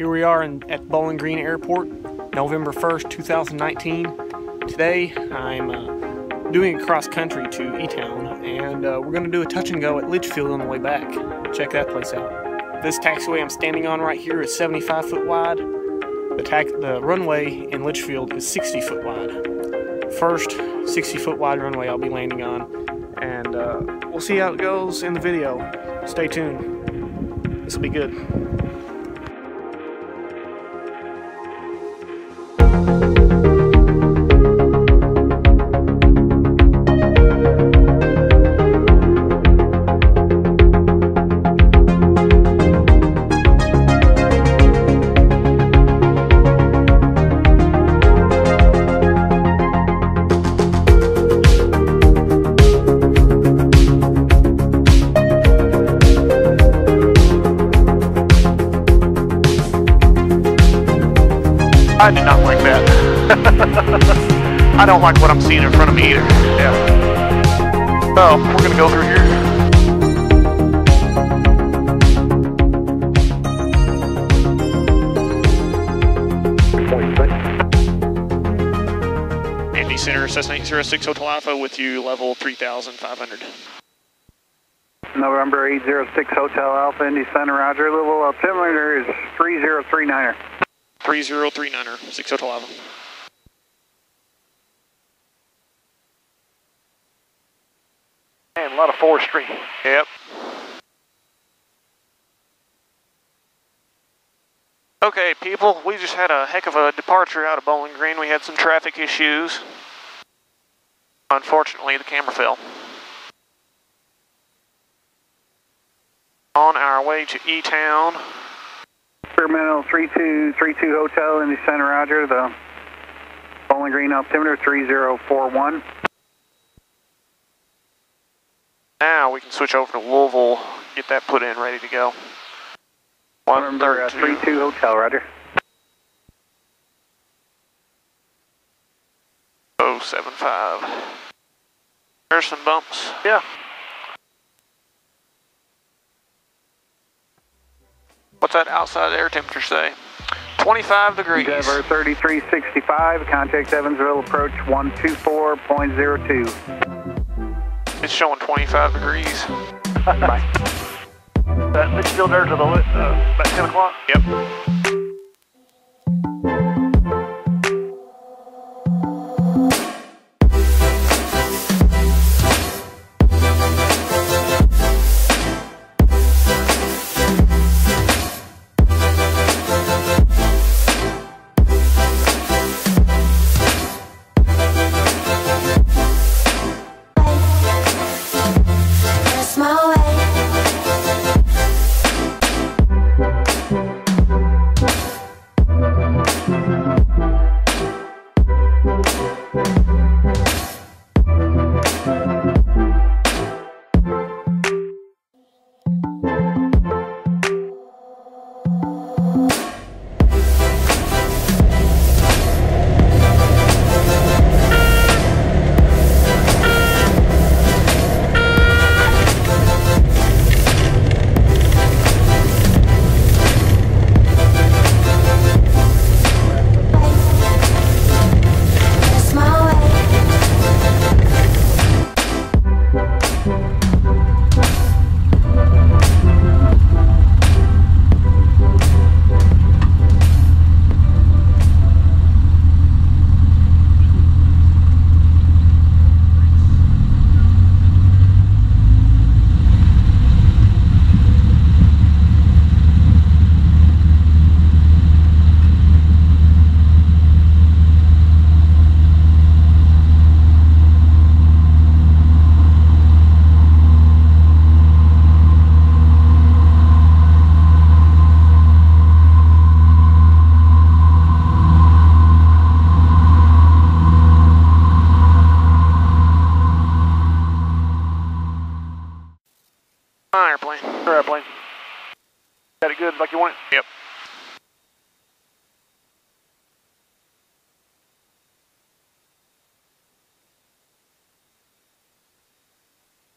Here we are in, at Bowling Green Airport, November 1st, 2019. Today I'm uh, doing a cross country to E-Town and uh, we're going to do a touch and go at Litchfield on the way back. Check that place out. This taxiway I'm standing on right here is 75 foot wide. The, the runway in Litchfield is 60 foot wide. First 60 foot wide runway I'll be landing on and uh, we'll see how it goes in the video. Stay tuned. This will be good. Don't like what I'm seeing in front of me either. Yeah. So, we're gonna go through here. Indy Center, Cessna 806 Hotel Alpha with you, level 3500. November 806 Hotel Alpha, Indy Center, Roger. Level altimeter is 3039er. 3039er, 6 Hotel Alpha. And a lot of forestry. Yep. Okay, people, we just had a heck of a departure out of Bowling Green. We had some traffic issues. Unfortunately, the camera fell. On our way to E-Town. Sacramento 3232 Hotel in the center, Roger. The uh, Bowling Green altimeter 3041. Now we can switch over to Louisville, get that put in, ready to go. Number uh, 32 Hotel, Roger. 075. There's some bumps. Yeah. What's that outside air temperature say? 25 degrees. Endeavour 3365, contact Evansville approach 124.02. It's showing 25 degrees. Bye. That Litchfield there to the, uh, about 10 o'clock? Yep.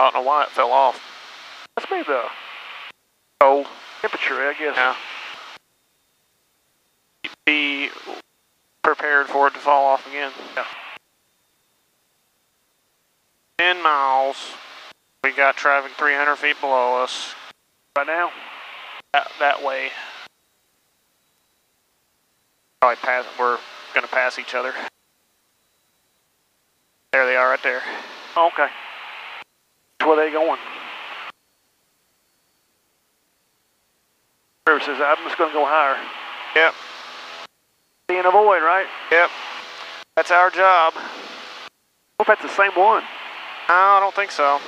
I don't know why it fell off. That's me though. Cold. Temperature, I guess. Yeah. Be prepared for it to fall off again. Yeah. 10 miles. We got traffic 300 feet below us. Right now? That, that way. Probably pass, we're going to pass each other. There they are right there. Oh, okay. Where they going? Says, I'm just gonna go higher. Yep. Be in a void, right? Yep. That's our job. If that's the same one? No, I don't think so.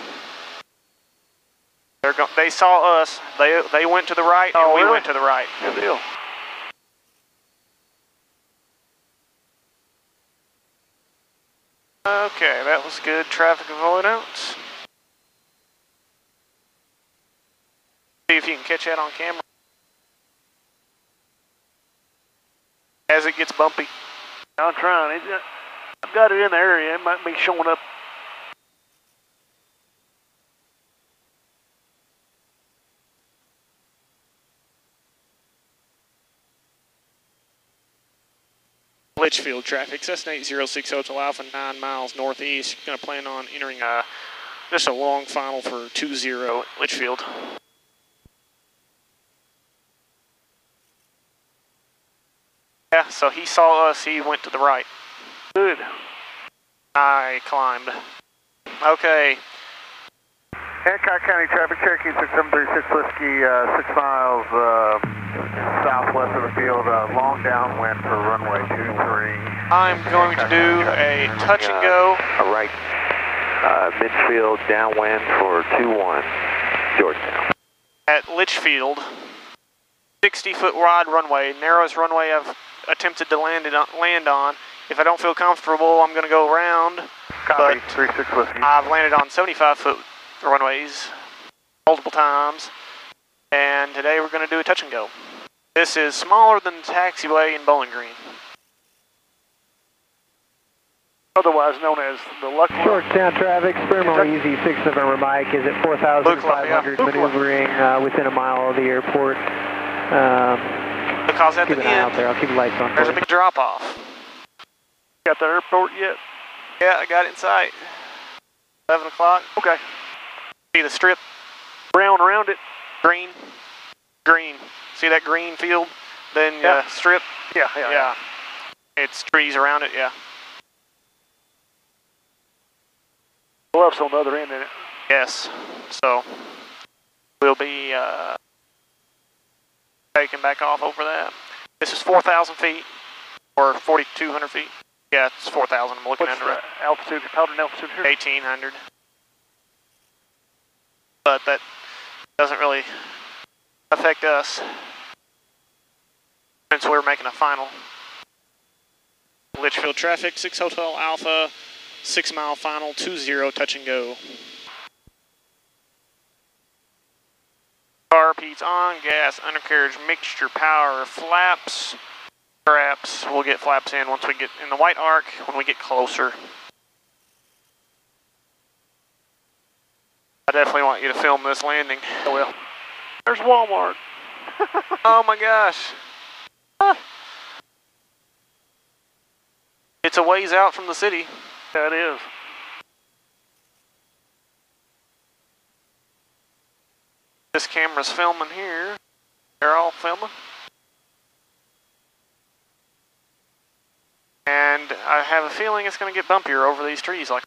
They're go they saw us. They they went to the right, and Oh, we really? went to the right. Good deal. Okay, that was good traffic avoidance. See if you can catch that on camera. As it gets bumpy. I'm trying. It, uh, I've got it in the area. It might be showing up. Litchfield traffic, Cessna 8060 Hotel Alpha, 9 miles northeast. Going to plan on entering a, just a long final for 2-0 Litchfield. Yeah, so he saw us, he went to the right. Good. I climbed. Okay, Hancock County traffic, Cherokee 6736 Whiskey, uh, six miles uh, southwest of the field, uh, long downwind for runway 23. I'm going to do a touch and go. A right uh, midfield downwind for 2-1, Georgetown. at Litchfield. 60 foot wide runway, narrowest runway I've attempted to land, it on, land on. If I don't feel comfortable, I'm going to go around. Copy, But- 36 Whiskey. I've landed on 75 foot runways multiple times, and today we're going to do a touch and go. This is smaller than the taxiway in Bowling Green. Otherwise known as the Luck Line. Georgetown traffic, Spearmont Easy 6 November Mike is at 4,500 yeah. maneuvering uh, within a mile of the airport. Um, Because at keep the an eye out there. I'll keep the lights on there's a big drop off. Got the airport yet? Yeah, I got it in sight. 11 o'clock. Okay. See the strip Brown around it? green, green. See that green field? Then Yeah. uh, strip. Yeah, yeah. Yeah. It's trees around it. Yeah. Bluff's on the other end in it. Yes. So we'll be uh, taking back off over that. This is 4,000 feet or 4,200 feet. Yeah, it's 4,000. I'm looking What's under the it. altitude, powder altitude here? 1,800. But that doesn't really affect us since we're making a final. Litchfield traffic, 6 Hotel Alpha, 6 mile final, 2-0, touch and go. Carb heat's on, gas, undercarriage, mixture, power, flaps, straps. We'll get flaps in once we get in the white arc, when we get closer. I definitely want you to film this landing. I will. There's Walmart. Oh my gosh. It's a ways out from the city. That is. This camera's filming here. They're all filming. And I have a feeling it's going to get bumpier over these trees. Like,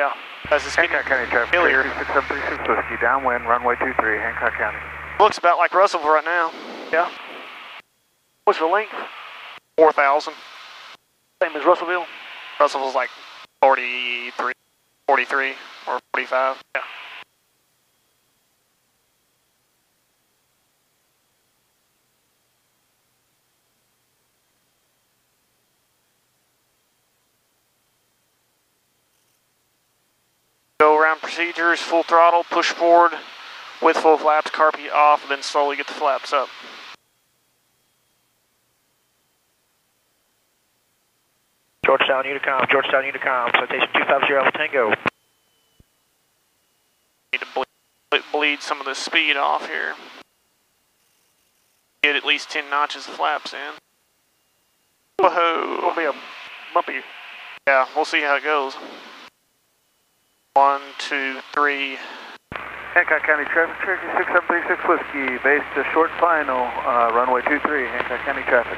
Yeah. as it's Hancock County traffic, Hillier. Cherokee 6736 Whiskey, downwind, runway 23, Hancock County. looks about like Russellville right now. Yeah. What's the length? 4,000. Same as Russellville? Russellville's like 43, 43 or 45. Yeah. Go around procedures, full throttle, push forward with full flaps, carb heat off, then slowly get the flaps up. Georgetown Unicom, Georgetown Unicom, citation 250 Alpha Tango. Need to bleed, bleed some of the speed off here. Get at least 10 notches of flaps in. It'll be a bumpy Yeah, we'll see how it goes. One, two, three. Hancock County traffic, Cherokee 6736 Whiskey, base to short final, uh, runway 23, Hancock County traffic.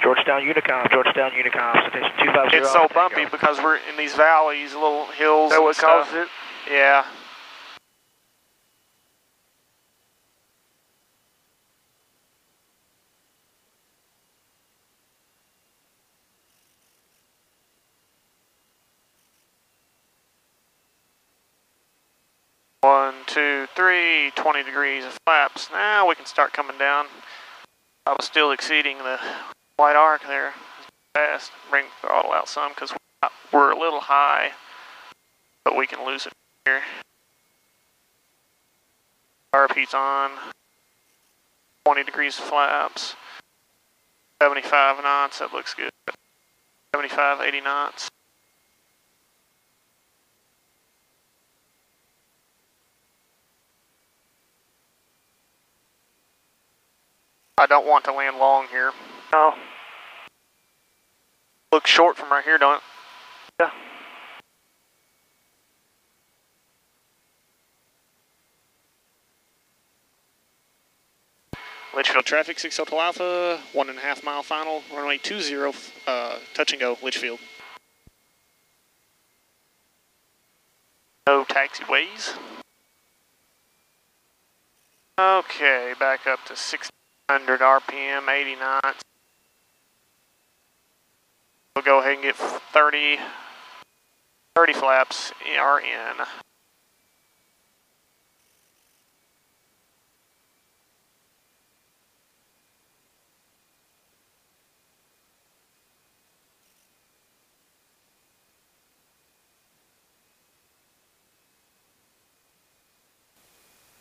Georgetown Unicom, Georgetown Unicom, citation 250 It's so bumpy because we're in these valleys, little hills. That and what stuff. causes it? Yeah. One, two, three, 20 degrees of flaps. Now we can start coming down. I was still exceeding the white arc there fast. Bring the throttle out some because we're a little high, but we can lose it here. RP's on. 20 degrees of flaps. 75 knots, that looks good. 75, 80 knots. I don't want to land long here. No. Looks short from right here, don't it? Yeah. Litchfield traffic, 6 Hotel Alpha, one and a half mile final, runway 20, uh, touch and go, Litchfield. No taxiways. Okay, back up to 600 RPM, 80 knots. We'll go ahead and get 30, 30 flaps are in.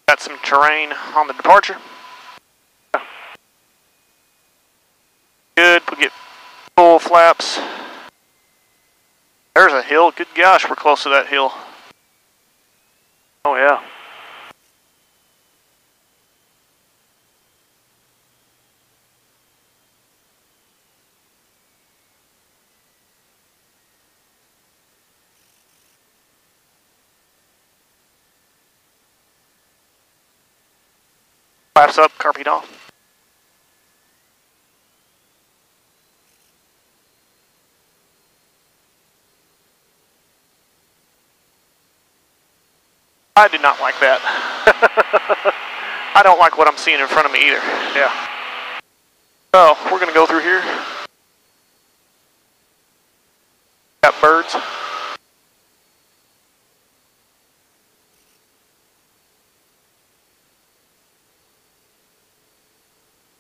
Got some terrain on the departure. Good, we get full flaps. There's a hill. Good gosh, we're close to that hill. Oh, yeah. Flaps up, carb heat off. I do not like that. I don't like what I'm seeing in front of me either. Yeah. So, we're going to go through here. Got birds.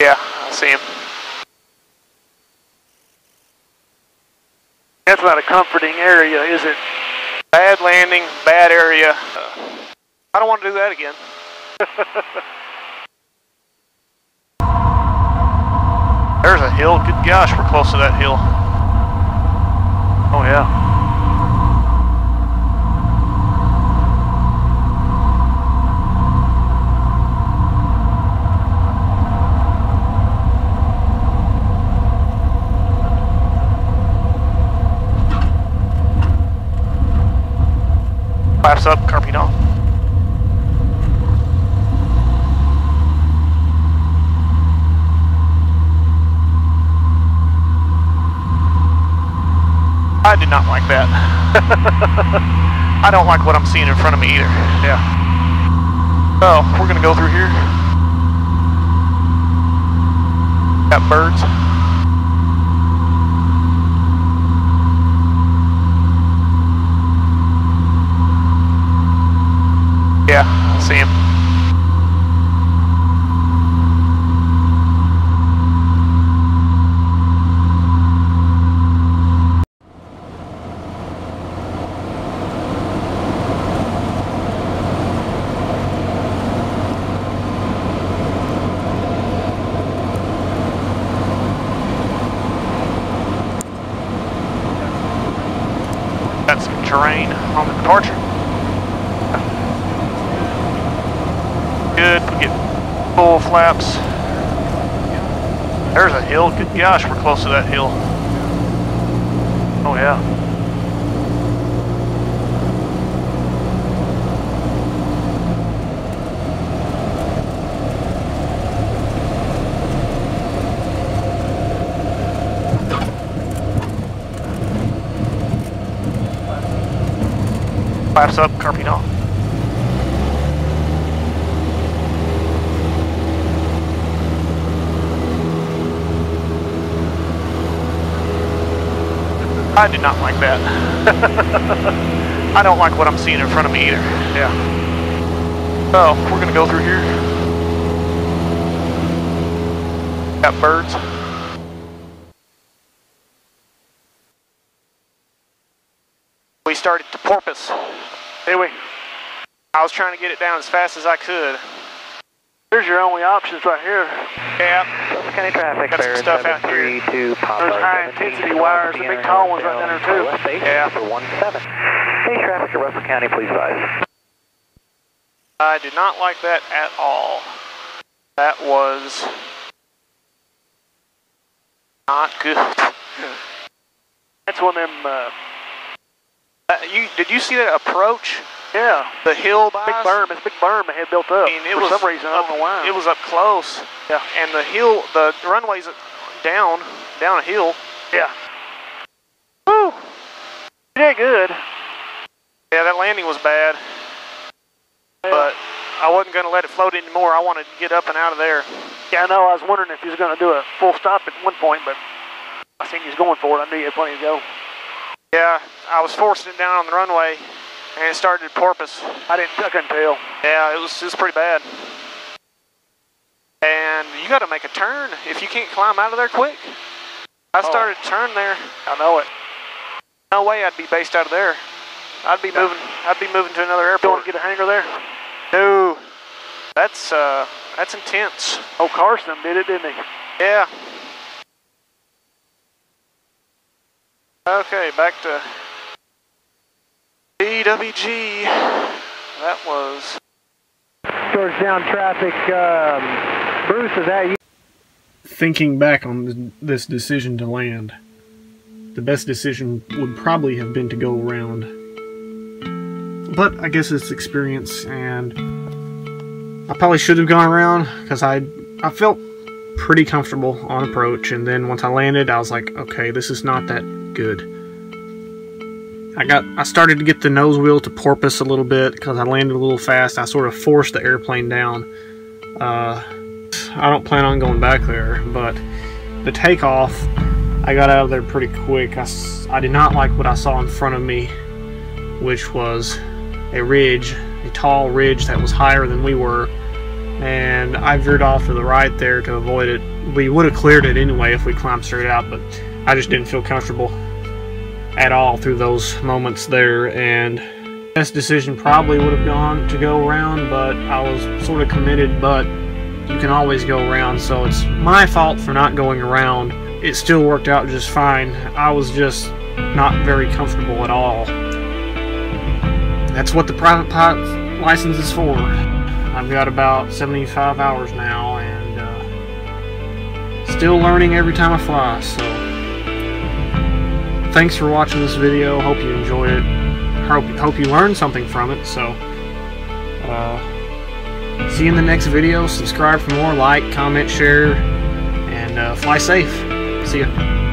Yeah, I see him. That's not a comforting area, is it? Bad landing, bad area. Uh, I don't want to do that again. There's a hill. Good gosh, we're close to that hill. Oh, yeah. Flaps up, carb heat I did not like that. I don't like what I'm seeing in front of me either. Yeah. So, we're gonna go through here. Got birds. Yeah, see him. Got some terrain on the departure. Good, we get full flaps. There's a hill. Good gosh, we're close to that hill. Oh yeah. Flaps up, carping off. I did not like that. I don't like what I'm seeing in front of me either. Yeah. Oh, we're gonna go through here. Got birds. We started to porpoise. Did we? I was trying to get it down as fast as I could. There's your only options right here. Yeah. Suffolk County traffic, Got some bear stuff out here. 732 Papa. There's high 17, intensity wires, the big tall ones right down there too. Yeah. For 17. Hey, traffic at Russell County, please rise. I did not like that at all. That was not good. That's one of them. Uh, uh, you did you see that approach? Yeah, the hill by big berm. It's big berm that had built up. I mean, it for was some reason. I up- don't know why. It was up close. Yeah, and the hill, the runway's down, down a hill. Yeah. Woo! You did good. Yeah, that landing was bad. But I wasn't going to let it float anymore. I wanted to get up and out of there. Yeah, I know. I was wondering if he was going to do a full stop at one point, but I think was going for it. I knew he had plenty to go. Yeah, I was forcing it down on the runway, and it started to porpoise. I didn't. I couldn't tell. Yeah, it was. It was pretty bad. And you got to make a turn if you can't climb out of there quick. I started to turn there. I know it. No way I'd be based out of there. I'd be moving. I'd be moving to another airport. Don't get a hangar there. No, that's uh, that's intense. Oh, Carson did it, didn't he? Yeah. Okay, back to BWG. That was Georgetown traffic, um, Bruce, is that you? Thinking back on this decision to land, the best decision would probably have been to go around. But I guess it's experience, and I probably should have gone around because I I felt pretty comfortable on approach, and then once I landed, I was like, okay, this is not that good. I got I started to get the nose wheel to porpoise a little bit because I landed a little fast. I sort of forced the airplane down. Uh, I don't plan on going back there, but the takeoff, I got out of there pretty quick. I, I did not like what I saw in front of me, which was a ridge, a tall ridge that was higher than we were, and I veered off to the right there to avoid it. We would have cleared it anyway if we climbed straight out, but I just didn't feel comfortable at all through those moments there, and best decision probably would have gone to go around, but I was sort of committed, but you can always go around, so it's my fault for not going around. It still worked out just fine. I was just not very comfortable at all. That's what the private pilot license is for. I've got about 75 hours now and uh, still learning every time I fly, so thanks for watching this video. Hope you enjoyed it. Hope, you hope you learned something from it, so uh, See you in the next video. Subscribe for more. Like, comment, share, and uh, fly safe. See ya.